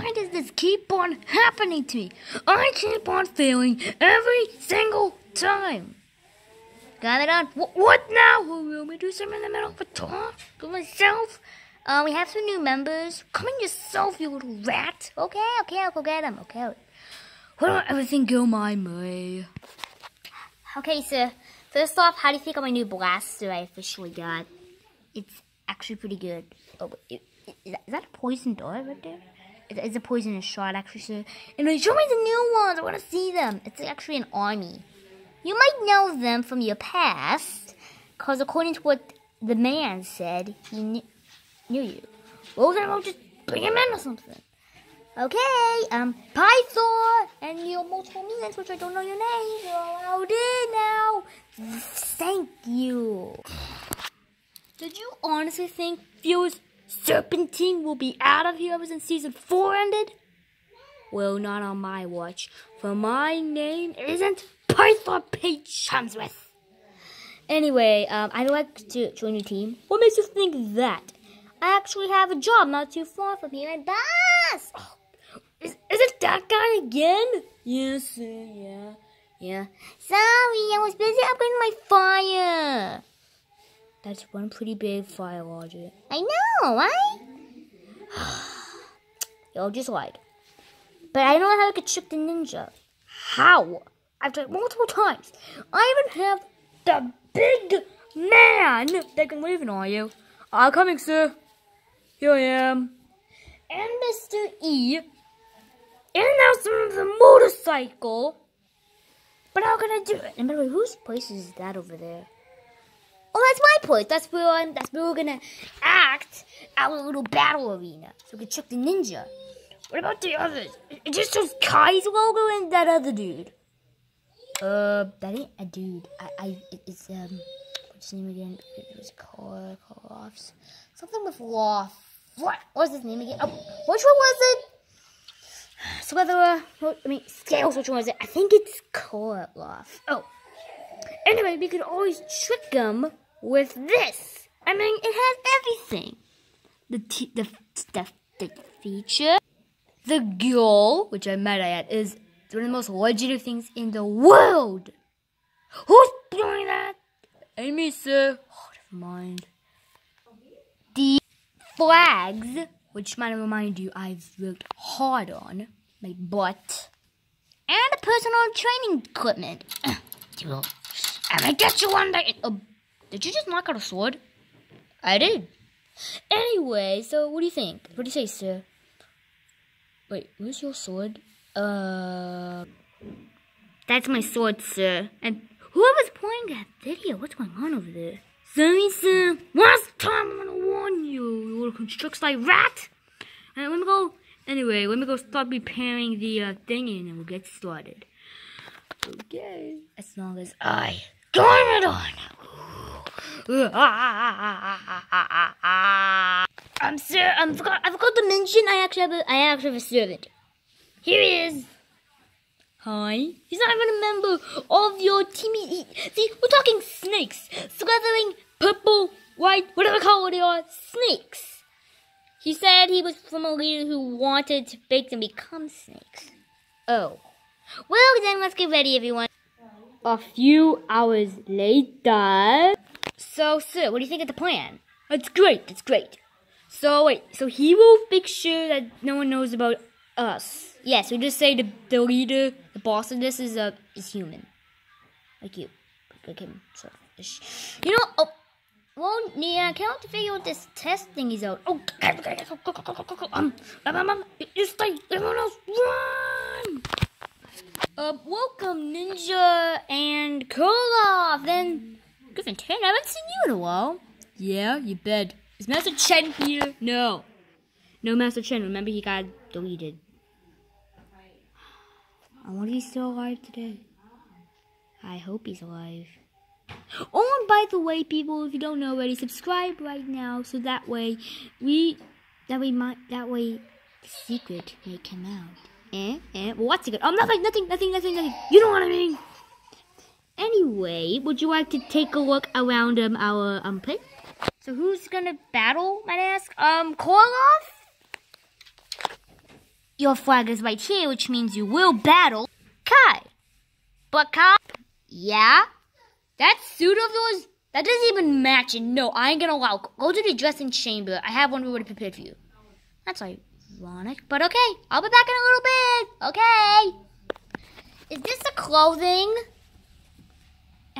why does this keep on happening to me? I keep on failing every single time. Got it on? Wh- what now? Will we do something in the middle of a talk to myself? Uh, we have some new members. Come in yourself, you little rat. Okay, okay, I'll go get them. Okay. Why don't everything go my way? Okay, so first off, how do you think of my new blaster I officially got? It's actually pretty good. Oh, is that a poison dart right there? It's, it's a poisonous shot, actually, sir. Anyway, show me the new ones. I want to see them. It's actually an army. You might know them from your past, because according to what the man said, he knew, knew you. Well, then I'll just bring him in or something. Okay, um, Pythor and your multiple mutants, which I don't know your names, are allowed in now. Thank you. Did you honestly think Fuse Serpentine will be out of here ever since season 4 ended? Well, not on my watch, for my name isn't Pythor Page Chumsworth. Anyway, um, I'd like to join your team. What makes you think that? I actually have a job not too far from here. My boss! Oh, is, is it that guy again? Yes, yeah. Yeah. Sorry, I was busy upgrading my fire. That's one pretty big fire logic. I know, right? Y'all just lied. But I don't know how to get trick the ninja. How? I've tried multiple times. I even have the big man that can wave on you. I'm ah, coming, sir. Here I am. And Mr. E. And now some of the motorcycle. But how can I do it? And by the way, whose place is that over there? Oh, that's That's where I'm. That's where we're gonna act our little battle arena. So we can trick the ninja. What about the others? It just shows Kai's logo and that other dude. Uh, that ain't a dude. I, I, it's um, what's his name again? It was Cor, Karloffs. Something with Loft. What? What's his name again? Oh, which one was it? So whether, uh, I mean, Skales, which one was it? I think it's Karloff. Oh. Anyway, we could always trick them with this. I mean, it has everything. The t- the, the, the feature, the girl, which I might add, is one of the most legendary things in the world. Who's doing that? Amy, sir. Oh, never mind. The flags, which might remind you I've worked hard on, my butt, and the personal training equipment. And I'm gonna get you one oh, day. Did you just knock out a sword? I did. Anyway, so what do you think? What do you say, sir? Wait, where's your sword? Uh, that's my sword, sir. And whoever's playing that video, what's going on over there? Sorry, sir. Last time I'm gonna warn you, you little constricts like rat. And let me go. Anyway, let me go start repairing the uh, thing, and we'll get started. Okay. As long as I turn it on. I'm sir. I'm forgot. I forgot to mention. I actually have a. I actually have a servant. Here he is. Hi. He's not even a member of your team. See, we're talking snakes. Slithering, purple, white, whatever color they are, snakes. He said he was from a leader who wanted to make them become snakes. Oh. Well, then let's get ready, everyone. A few hours later. So, sir, what do you think of the plan? It's great. It's great. So, wait. So he will make sure that no one knows about us. Yes, we just say the, the leader, the boss of this is a is human, like you, like him. So, you know. Oh, well, yeah. I figure out this test thing is out? Oh, um, um, um, um, you stay. Everyone else, run! Uh, welcome, Ninja and Karloff. Then, Griffin. I haven't seen you in a while. Yeah, you bet. Is Master Chen here? No. No Master Chen. Remember, he got deleted. I wonder if he's still alive today. I hope he's alive. Oh, and by the way, people, if you don't know already, subscribe right now so that way we, that way my, that way the secret may come out. Eh? Eh? Well, what secret? Oh, nothing, nothing, nothing, nothing, nothing. You know what I mean. Anyway, would you like to take a look around um our um pit? So who's gonna battle? Might I ask? Um, Karloff. your flag is right here, which means you will battle Kai. But Kai, yeah, that suit of yours, that doesn't even match it. No, I ain't gonna allow. Go to the dressing chamber. I have one we already prepared for you. That's ironic, but okay. I'll be back in a little bit. Okay. Is this the clothing?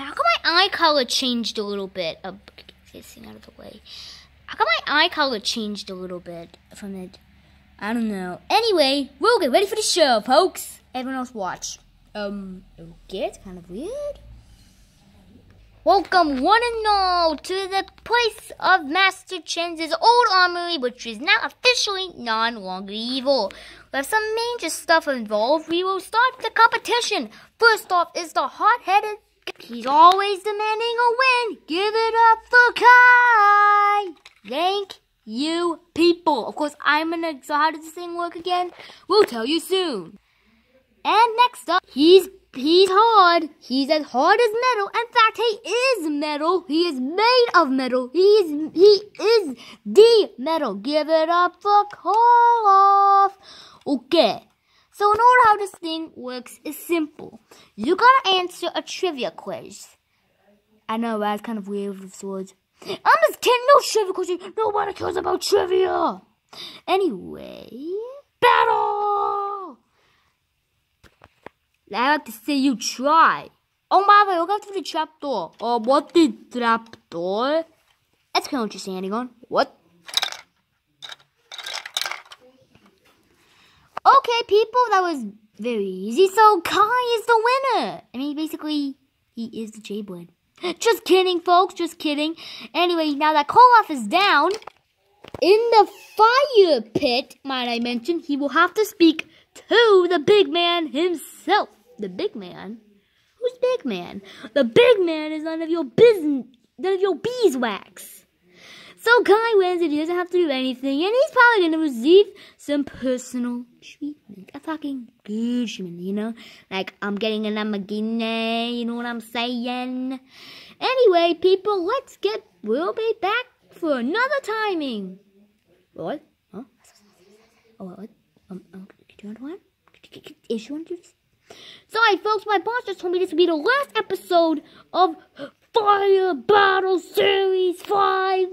How come my eye color changed a little bit? Uh, facing out of the way. How come my eye color changed a little bit from it? I don't know. Anyway, we'll get ready for the show, folks. Everyone else watch. Um, okay, it's kind of weird. Welcome one and all to the place of Master Chen's old armory, which is now officially non longer evil. We have some major stuff involved. We will start the competition. First off is the hot-headed He's always demanding a win. Give it up for Kai. Thank you, people. Of course, I'm gonna. So, how does this thing work again? We'll tell you soon. And next up, he's he's hard. He's as hard as metal. In fact, he is metal. He is made of metal. He is he is the metal. Give it up for Karloff. Okay. So in order how this thing works is simple. You gotta answer a trivia quiz. I know, that's kind of weird with swords. I'm just kidding, no trivia question. Nobody cares about trivia. Anyway, battle! I like to see you try. Oh my god, look after the trapdoor. Oh, what the trapdoor? That's kind of what you're standing on. What? Okay, people, that was very easy. So Kai is the winner. I mean, basically, he is the J-Blade. Just kidding, folks. Just kidding. Anyway, now that Karloff is down, in the fire pit, might I mention, he will have to speak to the big man himself. The big man? Who's big man? The big man is none of your business, none of your beeswax. So Kai wins and he doesn't have to do anything, and he's probably gonna receive some personal treatment. A fucking good treatment, you know? Like, I'm getting a Lamborghini, you know what I'm saying? Anyway, people, let's get, we'll be back for another timing. What? Huh? Oh, what? Um, um, do you want one? Is you want to do this? Sorry, folks, my boss just told me this would be the last episode of Fire Battle Series 5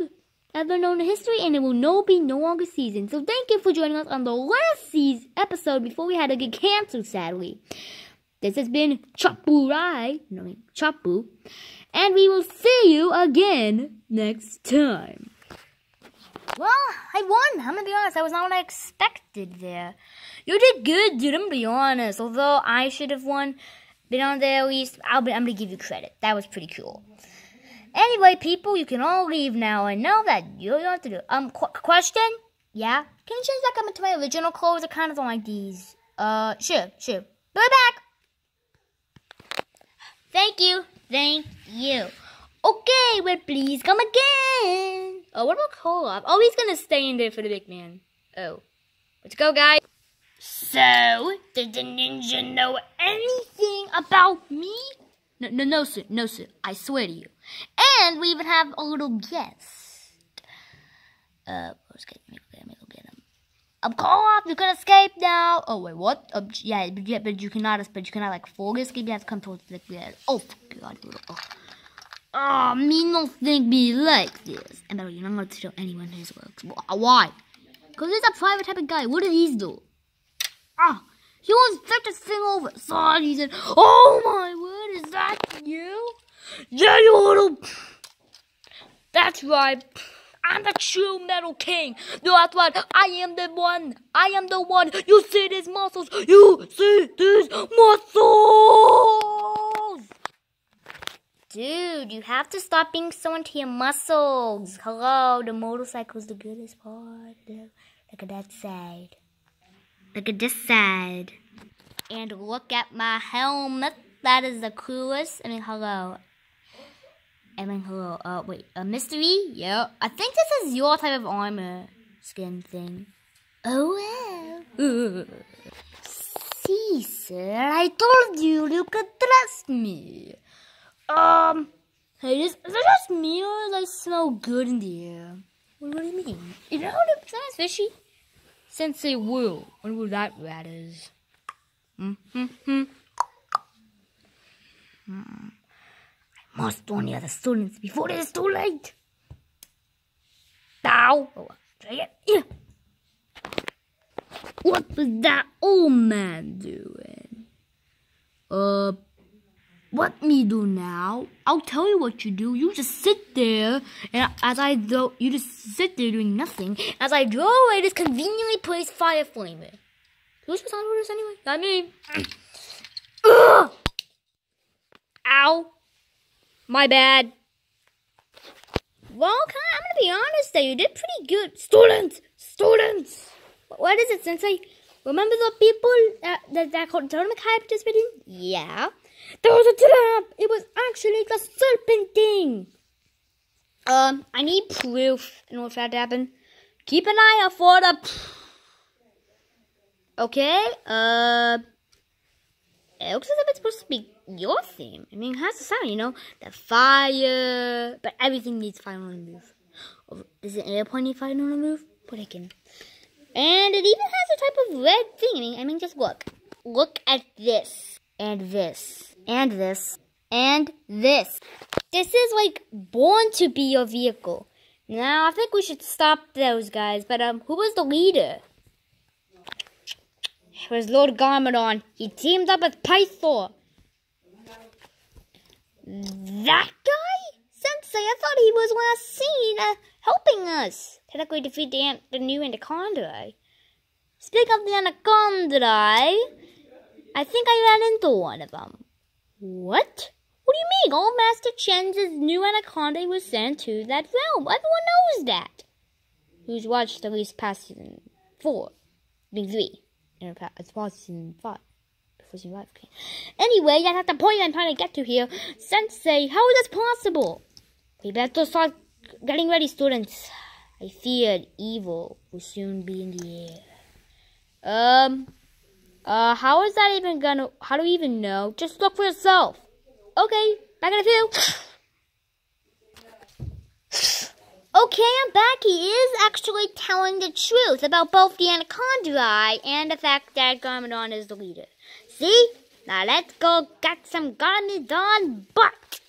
ever known in history, and it will no be no longer season. So thank you for joining us on the last season episode before we had to get canceled, sadly. This has been Chapu Rai, no, Chapu, and we will see you again next time. Well, I won. I'm gonna be honest. That was not what I expected there. You did good, dude. I'm gonna be honest. Although I should have won, been on there at least. I'll be, I'm gonna give you credit. That was pretty cool. Anyway, people, you can all leave now I know that you don't have to do. Um, qu question? Yeah? Can you change that up into my original clothes? I kind of don't like these. Uh, sure, sure. Be back. Thank you. Thank you. Okay, well, please come again. Oh, what about Karloff? Oh, he's gonna stay in there for the big man. Oh. Let's go, guys. So, did the ninja know anything about me? No, no, no, sir. No, sir. I swear to you. And we even have a little guest. Uh, let's get, me let me go get him. I'm caught. You can escape now. Oh wait, what? Um, yeah, but, yeah, but you cannot. But you cannot like fully escape. You have to come towards the bed. Oh God! Oh. oh, me don't think me like this. And you're not going to show anyone his works. Why? Because he's a private type of guy. What did he do? Ah, he wants to take this thing over. So he said, "Oh my word, is that you?" Yeah, you little. That's right. I'm the true metal king. No, that's right. I am the one. I am the one. You see these muscles. You see these muscles. Dude, you have to stop being so into your muscles. Hello, the motorcycle's the goodest part. Look at that side. Look at this side. And look at my helmet. That is the coolest. I mean, hello. Mean, hello. Uh, wait, a mystery? Yeah. I think this is your type of armor skin thing. Oh well. See, sir, I told you you could trust me. Um, hey, is, is it just me or does I smell good in the air? What, what do you mean? You know, what it smells fishy. Sensei Wu. Wonder who that rat is. Mm-hmm. Hmm. I must warn the other students before it is too late. Now. Oh, yeah. What was that old man doing? Uh, what me do now? I'll tell you what you do. You just sit there, and as I go, you just sit there doing nothing. As I draw away, just conveniently place fire flamer. Who's on orders anyway? Not me. Ugh! Ow! My bad. Well, I'm gonna be honest though, you did pretty good. Students! Students! What is it, Sensei? Remember the people that, that, that tournament I participated in? Yeah. There was a trap! It was actually the serpent thing! Um, I need proof in order for that to happen. Keep an eye out for the... Okay, uh... It looks as if it's supposed to be your theme. I mean, it has to sound, you know? The fire... But everything needs fire on the move. Does the airplane the move? Put it in. And it even has a type of red thing. I mean, I mean, just look. Look at this. And this. And this. And this. This is like born to be your vehicle. Now, I think we should stop those guys. But um, who was the leader? Was Lord Garmadon. He teamed up with Pythor. That guy? Sensei, I thought he was last seen uh, helping us. Technically defeat the, the new Anaconda. Speak of the Anaconda, I think I ran into one of them. What? What do you mean? Old Master Chen's new Anaconda was sent to that realm. Everyone knows that. Who's watched at least past season four, I mean three, and it's past season five. Before season five okay. Anyway, that's the point I'm trying to get to here. Sensei, how is this possible? We better start getting ready, students. I feared evil will soon be in the air. Um, uh, how is that even gonna, how do we even know? Just look for yourself. Okay, back in a few. Back. He is actually telling the truth about both the Anaconda and the fact that Garmadon is the leader. See? Now let's go get some Garmadon butt.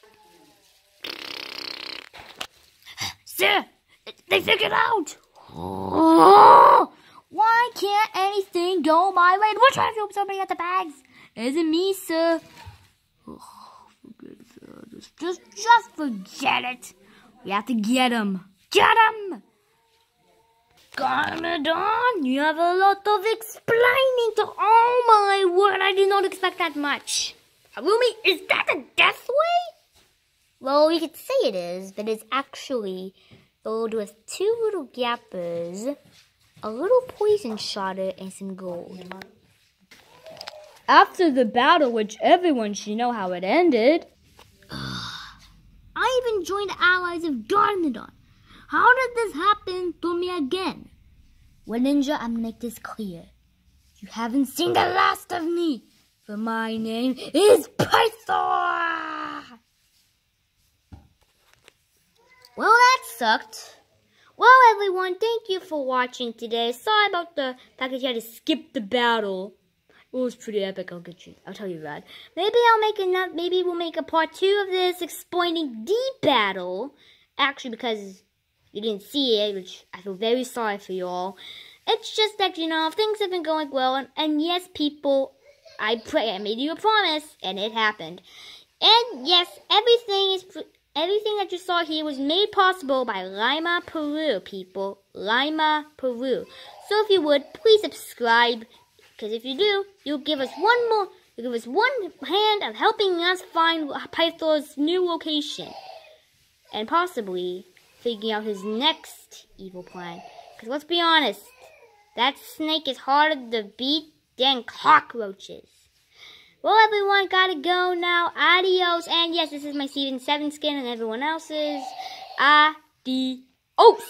Sir, they figured out. Oh, why can't anything go my way? We're trying to open somebody at the bags. Isn't me, sir. Oh, forget. Just, just, just forget it. We have to get him. Get him! Garmadon, you have a lot of explaining to. Oh my word, I did not expect that much. Harumi, is that a death way? Well, you could say it is, but it's actually filled with two little gappers, a little poison shotter, and some gold. After the battle, which everyone should know how it ended, I even joined the allies of Garmadon. How did this happen to me again? Well, Ninja, I'm gonna make this clear. You haven't seen the last of me, for my name is Pythor! Well, that sucked. Well, everyone, thank you for watching today. Sorry about the fact that you had to skip the battle. It was pretty epic, I'll get you. I'll tell you that. Maybe I'll make another, maybe we'll make a part two of this explaining the battle. Actually, because you didn't see it, which I feel very sorry for you all. It's just that, you know, things have been going well, and, and yes, people, I pray, I made you a promise, and it happened. And yes, everything is Everything that you saw here was made possible by Lima Peru, people. Lima Peru. So if you would, please subscribe, because if you do, you'll give us one more, you'll give us one hand of helping us find Pythor's new location. And possibly figuring out his next evil plan. Because let's be honest, that snake is harder to beat than cockroaches. Well, everyone, gotta go now. Adios. And yes, this is my Season 7 skin and everyone else's. Adios.